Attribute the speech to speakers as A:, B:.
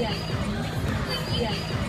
A: Yan. Yan.